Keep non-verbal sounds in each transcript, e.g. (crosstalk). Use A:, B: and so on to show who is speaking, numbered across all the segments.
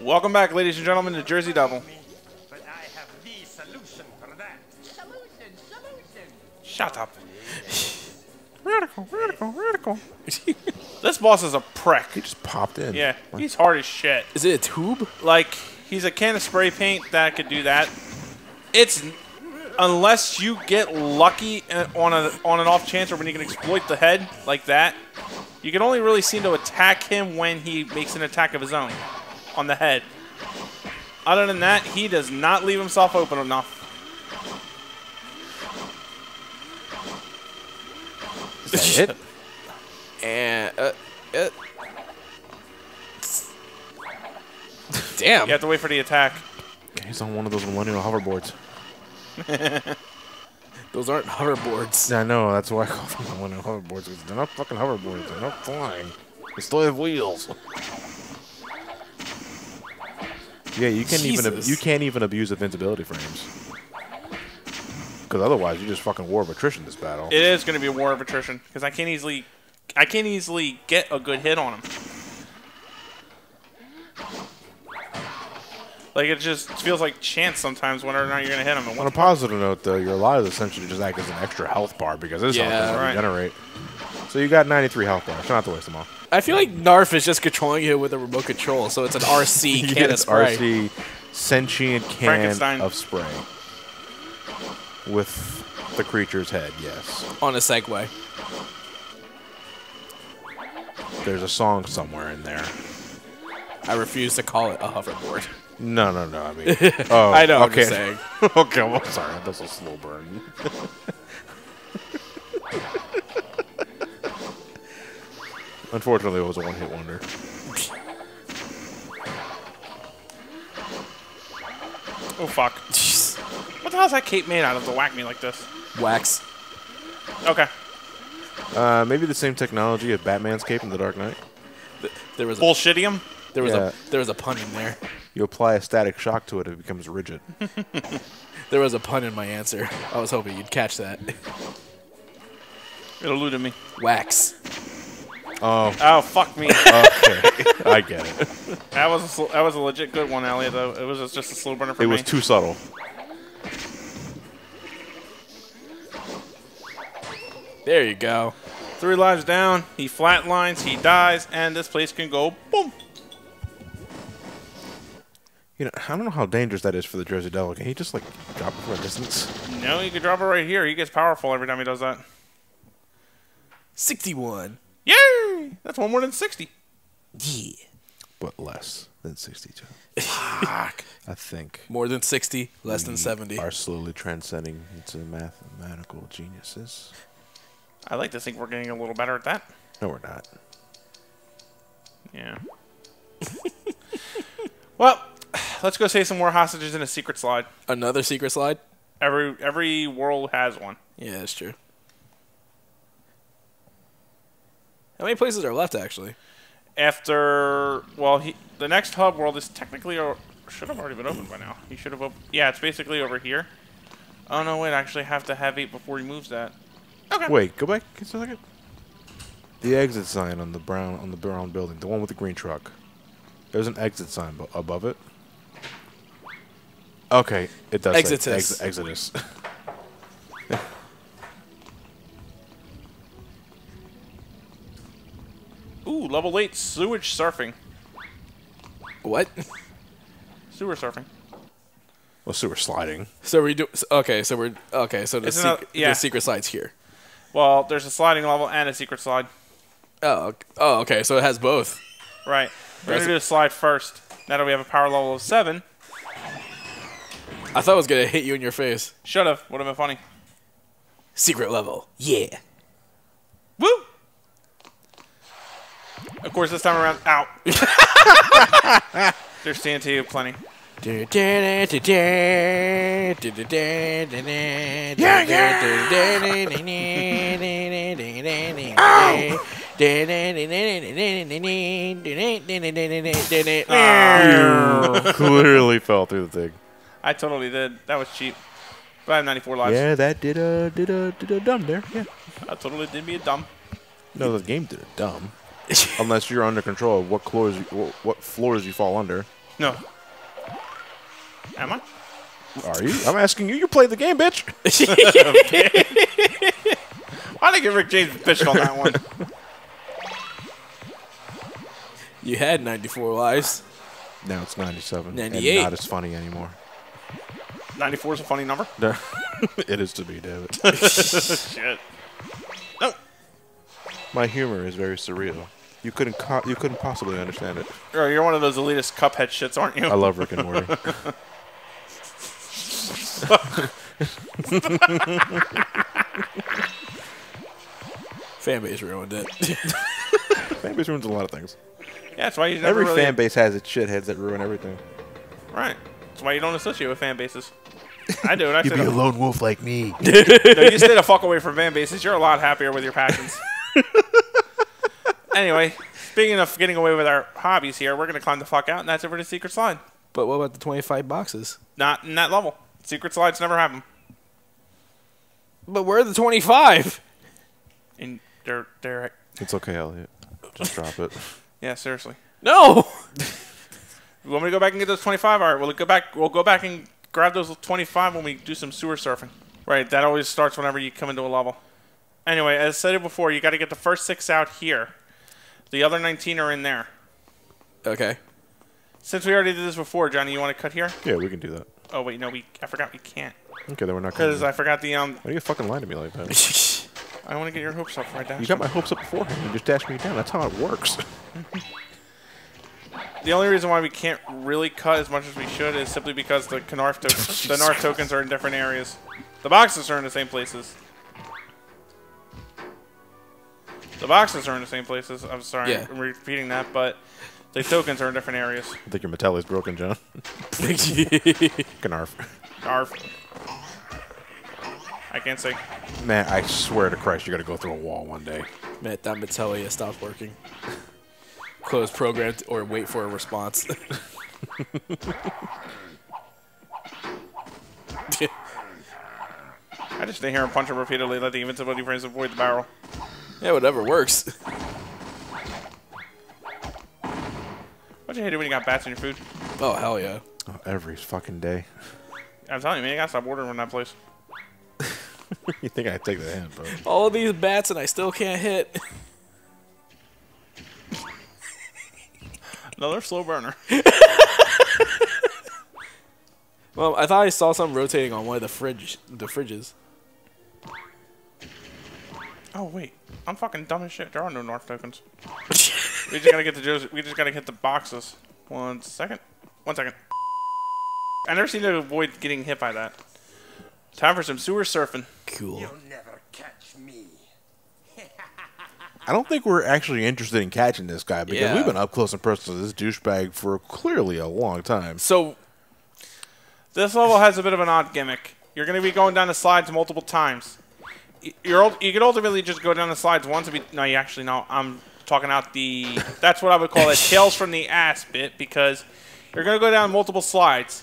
A: Welcome back, ladies and gentlemen, to Jersey Devil.
B: But I have the solution for that.
C: Solution, solution.
A: Shut up. radical, radical, radical. (laughs) this boss is a prick.
D: He just popped in.
A: Yeah, he's hard as shit.
E: Is it a tube?
A: Like, he's a can of spray paint that could do that. It's unless you get lucky uh, on a on an off chance or when you can exploit the head like that, you can only really seem to attack him when he makes an attack of his own on the head. Other than that, he does not leave himself open enough.
D: Is that it? (laughs)
E: And uh, uh. (laughs) Damn.
A: You have to wait for the attack.
D: He's on one of those millennial hoverboards. (laughs)
E: Those aren't hoverboards.
D: Yeah, I know. That's why I call them millennial hoverboards. 'cause They're not fucking hoverboards. They're not flying. They still have wheels. Yeah, you can't even you can't even abuse invincibility frames. Because otherwise, you just fucking war of attrition this battle.
A: It is going to be a war of attrition because I can't easily, I can't easily get a good hit on him. Like it just feels like chance sometimes whether or not you're going to hit him.
D: On a positive note, though, your lives essentially just act as an extra health bar because this health
E: Yeah.
D: doesn't
A: Right.
D: regenerate. So you got 93 health bars. Try not to waste them all.
E: I feel like Knarf is just controlling you with a remote control, so it's an RC (laughs)
D: You
E: can
D: get
E: of spray.
D: RC sentient can
A: Frankenstein.
D: of spray with the creature's head. Yes,
E: on a Segway.
D: there's a song somewhere in there.
E: I refuse to call it a hoverboard.
D: No, no, no. I mean, oh, (laughs)
E: I know. I'm oh,
D: Okay,
E: just saying. (laughs)
D: okay. Well, I'm sorry. That's a slow burn. Unfortunately, it was a one-hit wonder.
A: oh fuck!
E: Jeez.
A: What the hell is that cape made out of to whack me like this?
E: Wax.
A: Okay,
D: Uh, maybe the same technology of Batman's cape in The Dark Knight.
E: Th- There was a,
A: bullshitium.
E: there was
D: Yeah.
E: a there was a pun in there.
D: You apply a static shock to it, it becomes rigid. (laughs)
E: There was a pun in my answer. I was hoping you'd catch that.
A: It eluded me.
E: Wax.
D: Oh,
A: Oh fuck me!
D: okay. I get it.
A: that was a sl- that was a legit good one, Elliot. Though it was just a slow burner for me.
D: It
A: me.
D: was too subtle.
E: There you go.
A: Three lives down. He flatlines. He dies, and this place can go boom.
D: You know, I don't know how dangerous that is for the Jersey Devil. Can he just like drop it from a distance?
A: No, you can drop it right here. He gets powerful every time he does that.
E: 61.
A: Yay! That's one more than 60.
E: Yeah.
D: But less than 62.
A: Fuck. (laughs)
D: I think
E: More than 60, less than 70.
D: are slowly transcending into mathematical geniuses.
A: I like to think we're getting a little better at that.
D: No, we're not.
A: Yeah. (laughs) well, let's go save some more hostages in a secret slide.
E: Another secret slide?
A: Every every world has one.
E: Yeah, that's true. How many places are left, actually?
A: After well, he the next hub world is technically or should have already been open by now. He should have opened. Yeah, it's basically over here. Oh no, wait! I actually have to have eight before he moves that. Okay.
D: Wait, go back just a second. The exit sign on the brown on the brown building, the one with the green truck. There's an exit sign above it. Okay, it does. say
E: Exitus.
D: ex- Exodus. (laughs)
A: level eight sewage surfing.
E: What?
A: Sewer surfing.
D: well, sewer sliding.
E: So we do. Okay, so we're okay. So the,
A: It's
E: sec-
A: another- yeah.
E: the secret slide's here.
A: Well, there's a sliding level and a secret slide.
E: Oh, ok- oh, okay. So it has both.
A: Right. We're
E: Right,
A: gonna do a slide first. Now that we have a power level of seven,
E: I thought it was gonna hit you in your face.
A: should have would have been funny.
E: Secret level. Yeah.
A: Woo! Of course, this time around, out. (laughs) There's TNT plenty. (laughs)
D: Clearly fell through the thing.
A: I totally did. That was cheap. But I have 94 lives.
D: Yeah, that did a did a did a dumb there. Yeah.
A: I totally did me a dumb.
D: No, the game did a dumb. (laughs) Unless you're under control of what floors you, what, what floors you fall under.
A: No. Am I?
D: Are you? I'm asking you. You played the game, bitch. (laughs)
A: Why did I get Rick James bitched on that one?
E: You had 94 lives.
D: Now it's 97.
E: 98.
D: And not as funny anymore.
A: 94 is a funny number. (laughs)
D: it is to be, David.
A: Shit. No.
D: My humor is very surreal. You couldn't co- you couldn't possibly understand it.
A: Oh, you're one of those elitist cuphead shits, aren't you?
D: I love Rick and Morty. (laughs)
E: Fan base ruined it. (laughs)
D: fan base ruins a lot of things.
A: Yeah, that's why you never
D: Every
A: really,
D: fan base has its shitheads that ruin everything.
A: Right. That's why you don't associate with fan bases. I do it. I (laughs)
D: You'd be a lone wolf like me.
A: no, you stay the fuck away from fan bases. You're a lot happier with your passions. (laughs) anyway, speaking of getting away with our hobbies here, we're gonna climb the fuck out, and that's it for the secret slide.
E: but what about the 25 boxes?
A: Not in that level. Secret slides never happen.
E: But where are the 25?
A: And they're they're
D: it's okay, Elliot. Just drop it. (laughs)
A: yeah, seriously.
E: No! (laughs)
A: You want me to go back and get those 25? All right, we'll go back. We'll go back and grab those 25 when we do some sewer surfing. Right, that always starts whenever you come into a level. Anyway, as I said it before, you got to get the first six out here. The other 19 are in there.
E: Okay.
A: Since we already did this before, Johnny, you want to cut here?
D: Yeah, we can do that.
A: Oh wait, no, we. I forgot we can't
D: Okay, then we're not going
A: because I forgot the um.
D: Why are you fucking lying to me like that? (laughs)
A: I want to get your hopes up right now.
D: You got my hopes up beforehand. You just dashed me down. That's how it works. (laughs)
A: The only reason why we can't really cut as much as we should is simply because the Knarf to- (laughs) the Knarf tokens are in different areas. The boxes are in the same places. The boxes are in the same places. I'm sorry,
E: Yeah.
A: I'm repeating that, but the tokens are in different areas.
D: I think your metal is broken, John. (laughs) Knarf.
A: Arf. I can't say.
D: Man, I swear to Christ, you got to go through a wall one day.
E: Man, that Metallia stopped working. Close program or wait for a response. (laughs)
A: I just stay here and punch him repeatedly, let the invincibility frames avoid the barrel.
E: Yeah, whatever works.
A: What you hate it when you got bats in your food?
E: Oh, hell yeah.
D: Oh, every fucking day. (laughs)
A: I'm telling you, man, you gotta stop ordering from that place. (laughs)
D: you think I'd take the hint, bro?
E: All of these bats and I still can't hit. (laughs)
A: Another slow burner.
E: Well, I thought I saw something rotating on one of the fridge, the fridges.
A: Oh wait, I'm fucking dumb as shit. There are no North tokens. (laughs) we just gotta get the Joseph. We just gotta hit the boxes. One second. One second. I never seem to avoid getting hit by that. Time for some sewer surfing.
E: Cool.
B: You'll never catch me.
D: I don't think we're actually interested in catching this guy because
E: Yeah.
D: we've been up close and personal to this douchebag for clearly a long time.
E: So,
A: This level has a bit of an odd gimmick. You're gonna be going down the slides multiple times. You're you could ultimately just go down the slides once. You, no, you actually no. I'm talking out the. That's what I would call it. (laughs) Tails from the ass bit because you're gonna go down multiple slides.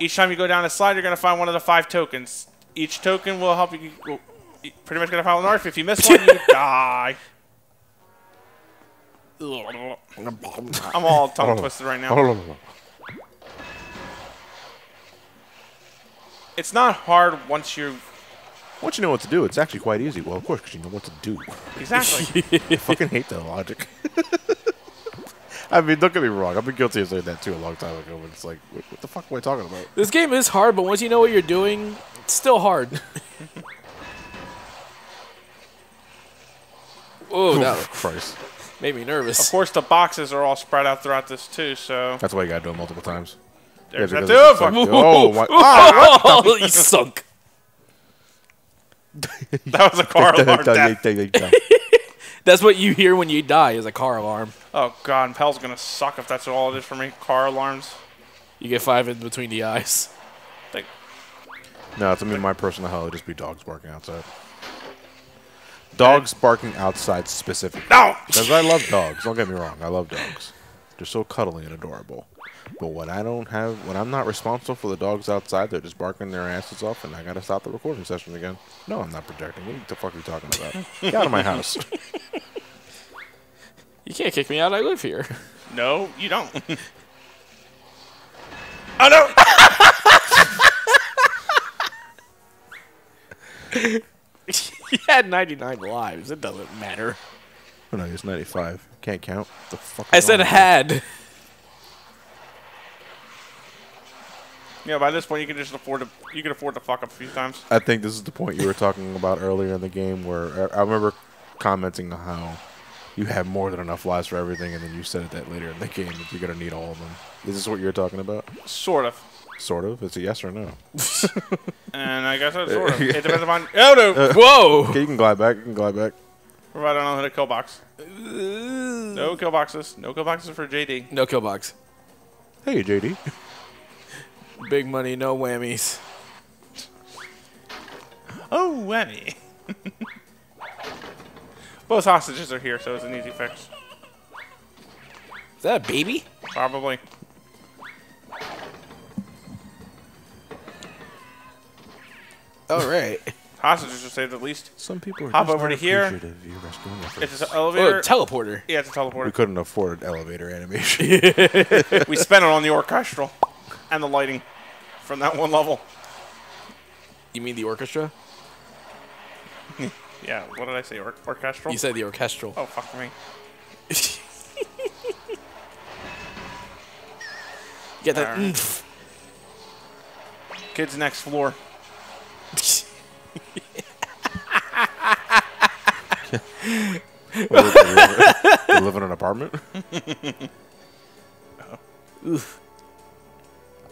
A: Each time you go down a slide, you're gonna find one of the five tokens. Each token will help you. You pretty much gonna find an arf. If you miss one, you (laughs) die. (laughs) I'm all tongue twisted right now. It's not hard once you
D: Once you know what to do, it's actually quite easy. Well, of course, because you know what to do.
A: exactly. (laughs)
D: I fucking hate that logic. (laughs) I mean, don't get me wrong. I've been guilty of saying that too a long time ago. But it's like, what, what the fuck am I talking about?
E: this game is hard, but once you know what you're doing, it's still hard. (laughs) Whoa, that
D: Christ.
E: made me nervous.
A: Of course, the boxes are all spread out throughout this too, so
D: That's why you gotta do it multiple times.
A: there's
D: Yeah,
A: that
D: because
A: too.
D: it's
A: Fuck.
D: like- oh, my, ah,
E: Oh, you sunk. (laughs)
A: That was a car (laughs) alarm. (laughs)
E: That's what you hear when you die is a car alarm.
A: Oh god, and Pell's gonna suck if that's all it is for me. Car alarms.
E: You get five in between the eyes.
A: Like,
D: No, it's I mean my personal hell would just be dogs barking outside. Dogs barking outside specifically.
A: no.
D: Because I love dogs. Don't get me wrong. I love dogs. They're so cuddly and adorable. But when I don't have, when I'm not responsible for the dogs outside, they're just barking their asses off, and I gotta stop the recording session again. No, I'm not projecting. What the fuck are you talking about? (laughs) Get out of my house.
E: You can't kick me out. I live here.
A: No, you don't. (laughs) oh no! (laughs)
E: he had 99 lives. It doesn't matter.
D: Oh no, he's 95. Can't count. The fuck.
E: I said
D: wrong with
E: had.
A: Yeah, by this point you can just afford to you can afford to fuck up a few times.
D: I think this is the point you were talking about earlier in the game, where I I remember commenting on how you have more than enough lives for everything, and then you said that later in the game that you're gonna need all of them. Is this what you're talking about?
A: Sort of.
D: Sort of. It's a yes or no.
A: And I guess that's (laughs) sort of. It depends upon. (laughs) Oh no!
E: Uh, Whoa!
D: Okay, you can glide back. You can glide back.
A: Provided I don't hit a kill box. No kill boxes. No kill boxes for JD.
E: No kill box.
D: Hey, JD. (laughs)
E: Big money, no whammies.
A: Oh, whammy. (laughs) Both hostages are here, so it's an easy fix.
E: Is that a baby?
A: Probably.
E: All right. (laughs)
A: Hostages, to say at least.
D: Some people are
A: Hop over to here.
D: appreciative of you rescuing their
A: It's
D: friends.
A: an
E: Oh,
A: elevator.
E: teleporter.
A: yeah, it's a
D: We couldn't afford elevator animation. (laughs)
A: we spent it on the orchestral and the lighting from that one level.
E: You mean the orchestra? (laughs)
A: Yeah, what did I say? Or- orchestral?
E: You said the orchestral.
A: oh, fuck me. (laughs)
E: Get that.
A: Alright.
E: oomph.
A: Kids next floor.
D: What, they live- in an apartment.
E: Oof.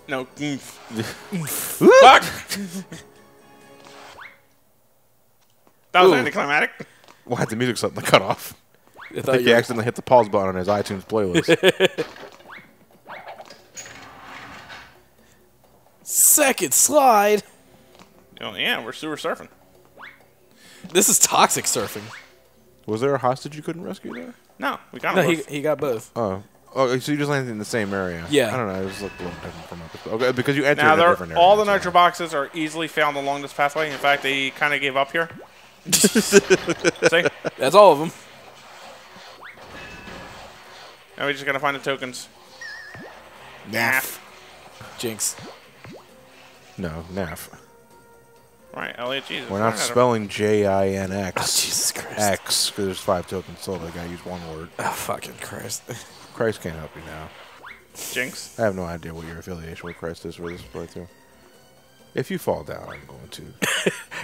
A: No. Fuck! that was
E: Ooh.
A: anticlimactic.
D: Why had the music suddenly cut off?
E: I
D: I think he accidentally hit the pause button on his iTunes playlist. (laughs)
E: Second slide.
A: Oh, yeah, we're sewer surfing.
E: This is toxic surfing.
D: Was there a hostage you couldn't rescue there?
A: No, we got
E: No,
A: him.
E: he, he got both.
D: Oh. Oh, so you just landed in the same area?
E: Yeah.
D: I don't know. It was like a little different from my perspective. Okay, because you entered
A: now,
D: a
A: they're,
D: different area.
A: all the
D: so-
A: nitro boxes are easily found along this pathway. In fact, they kind of gave up here. (laughs) See?
E: That's all of them.
A: Now we just gotta find the tokens.
E: Naff. Jinx.
D: No, NAF.
A: Right, Elliot, Jesus.
D: We're not spelling J I N
E: Oh, Jesus Christ.
D: X, because there's five tokens, so I gotta use one word.
E: Oh, fucking Christ. (laughs)
D: Christ can't help you now.
A: Jinx.
D: I have no idea what your affiliation with Christ is for this playthrough. If you fall down, I'm going to. (laughs)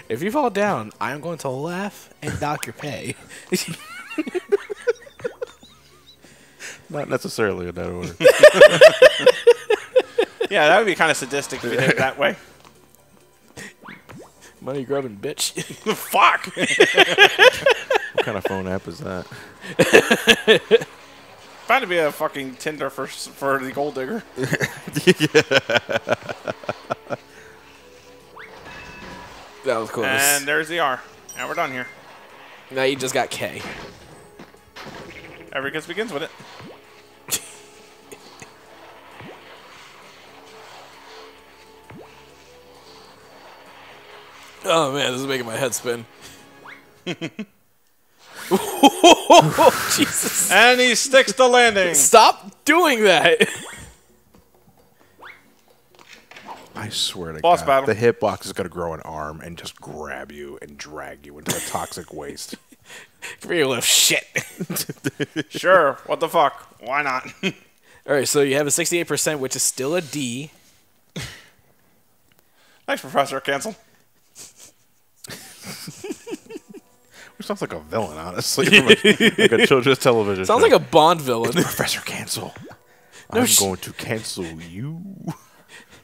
E: If you fall down, I'm going to laugh and dock your pay. (laughs)
D: Not necessarily in that order.
A: Yeah, that would be kind of sadistic if you did it that way.
E: Money grubbing bitch. (laughs)
A: Fuck! (laughs)
D: what kind of phone app is that?
A: About to be a fucking Tinder for for the gold digger. (laughs)
E: that was close.
A: And there's the R. Now we're done here.
E: now you just got K.
A: Every kiss begins with it.
E: Oh man, this is making my head spin. (laughs) Jesus.
A: And he sticks the landing.
E: Stop doing that.
D: I swear to
A: Boss
D: God,
A: battle.
D: the hitbox is gonna grow an arm and just grab you and drag you into the toxic waste.
E: Come here, you little shit. (laughs)
A: Sure. What the fuck? Why not? (laughs)
E: All right, so you have a 68%, which is still a D.
A: Thanks, Professor. Cancel.
D: Which sounds like a villain, honestly. (laughs) from a- like a (laughs) children's television.
E: Sounds
D: show.
E: like a Bond villain. (laughs)
D: Professor Cancel. I'm going to cancel you.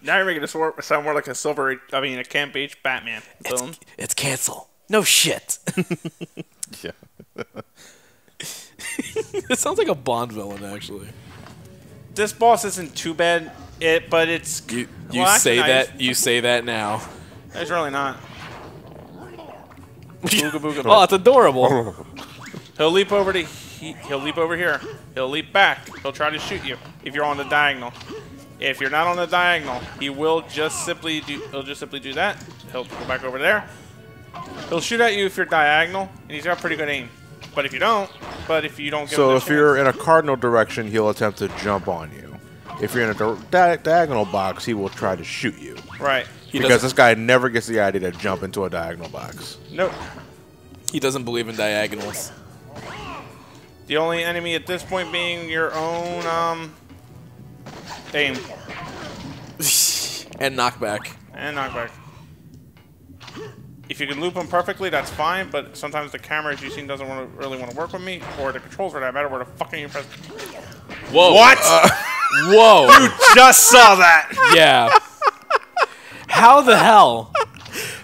A: Now you're making it sor- sound more like a silver. I mean, a Camp H Batman villain.
E: it's, it's cancel. No shit.
D: Yeah.
E: it sounds like a Bond villain, actually.
A: This boss isn't too bad, it but it's
E: You you
A: Well,
E: say
A: actually, no,
E: that you say that now.
A: It's really not. Booga booga.
E: Oh, it's adorable. (laughs)
A: He'll leap over to he, he'll leap over here. He'll leap back. He'll try to shoot you if you're on the diagonal. If you're not on the diagonal, he will just simply do he'll just simply do that. He'll go back over there. He'll shoot at you if you're diagonal, and he's got pretty good aim. But if you don't, but if you don't give
D: So
A: the
D: if
A: chance-
D: you're in a cardinal direction, he'll attempt to jump on you. if you're in a di- di- diagonal box, he will try to shoot you.
A: Right.
E: He
D: because this guy never gets the idea to jump into a diagonal box.
A: Nope.
E: he doesn't believe in diagonals.
A: The only enemy at this point being your own um aim (laughs)
E: and knockback.
A: and knockback. If you can loop them perfectly, that's fine. But sometimes the camera, as you've seen, doesn't want to really want to work with me, or the controls for that matter. Where the fucking you press?
E: Whoa.
A: What? (laughs)
E: Whoa.
A: You just saw that.
E: yeah. How the hell?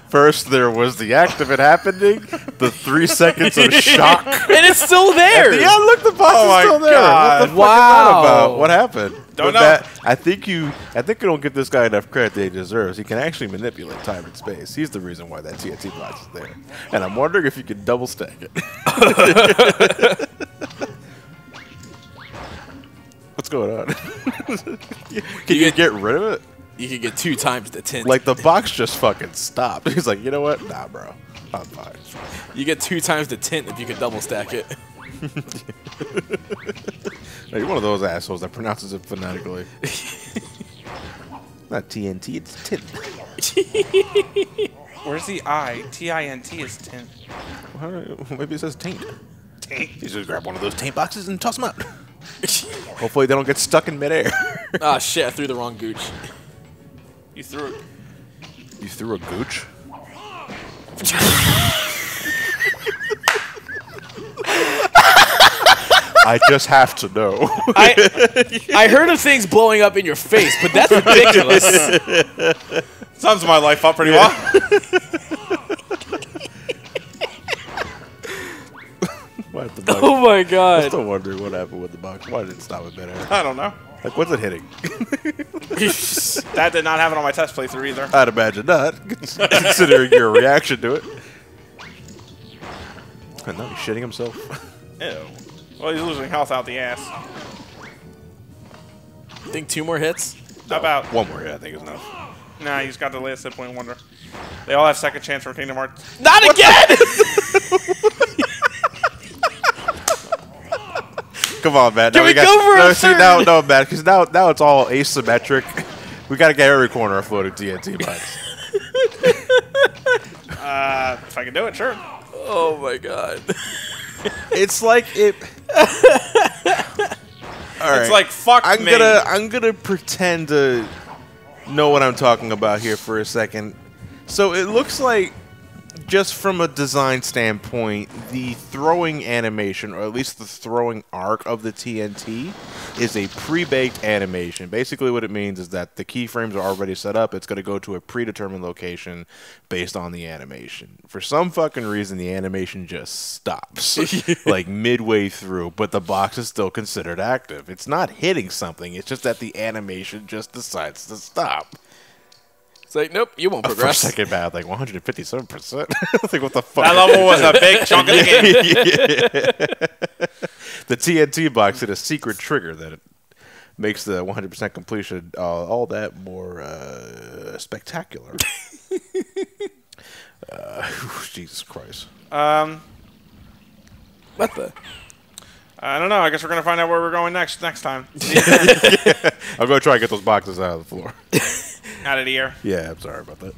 D: First, there was the act of it happening, the three seconds of shock. (laughs)
E: And it's still there.
D: Yeah, look, the box
A: Oh
D: is
A: my
D: still there.
A: God.
D: What the fuck is
E: Wow.
D: that about? What happened?
A: Don't
D: With
A: know.
D: That, I think you. I think you don't give this guy enough credit that he deserves. He can actually manipulate time and space. He's the reason why that TNT box is there. And I'm wondering if you can double stack it. (laughs) What's going on? (laughs) can you,
E: get-
D: get rid of it?
E: You could get two times the tint.
D: Like the box just fucking stopped. (laughs) He's like, you know what? Nah, bro. I'm fine.
E: you get two times the tint if you could double stack it. (laughs)
D: No, you're one of those assholes that pronounces it phonetically. (laughs) Not TNT, it's tin.
A: Where's the I? T I N T is tin.
D: How do- Maybe it says taint. Taint. You just grab one of those taint boxes and toss them out. Hopefully they don't get stuck in midair.
E: Ah shit! I threw the wrong gooch.
A: You threw it.
D: you threw a gooch? I just have to know.
E: I I heard of things blowing up in your face, but that's ridiculous.
A: Sums my life up pretty well.
D: Why the (laughs)
E: oh my
D: I'm
E: god!
D: still wondering what happened with the box. Why did it stop in midair?
A: I don't know.
D: Like, what's it hitting? (laughs)
A: That did not happen on my test playthrough either.
D: I'd imagine not, considering your reaction to it. And now he's shitting himself.
A: Ew. Well, he's losing health out the ass.
E: think two more hits.
A: How about?
D: One more hit, I think, is enough.
A: Nah, he's got the last hit point wonder. They all have second chance for Kingdom Hearts.
E: Not again! (laughs) (laughs)
D: Come on, man.
E: Can
D: Now
E: we
D: got,
E: go for a
D: no, see,
E: third?
D: now, no, man, because now, now it's all asymmetric. We got to get every corner of floating TNT box.
A: Uh, if I can do it, sure.
E: oh my god! (laughs)
D: it's like it. all right.
A: It's like fuck
D: I'm
A: me.
D: gonna I'm gonna pretend to know what I'm talking about here for a second. So it looks like just from a design standpoint, the throwing animation, or at least the throwing arc of the TNT, is a pre-baked animation. Basically, what it means is that the keyframes are already set up. It's going to go to a predetermined location based on the animation. For some fucking reason, the animation just stops (laughs) like midway through, but the box is still considered active. It's not hitting something. It's just that the animation just decides to stop.
E: It's like nope, you won't
D: For a
E: progress.
D: second, bad like 157 percent. (laughs) Like what the fuck?
A: that level was a big (laughs) chunk of the game. (laughs)
D: the TNT box hit a secret trigger that it makes the 100% completion uh, all that more uh, spectacular. uh, Jesus Christ.
A: Um,
E: What the?
A: I don't know. I guess we're gonna find out where we're going next next time.
D: I'm going to try and get those boxes out of the floor.
A: Out of the air.
D: yeah, I'm sorry about that.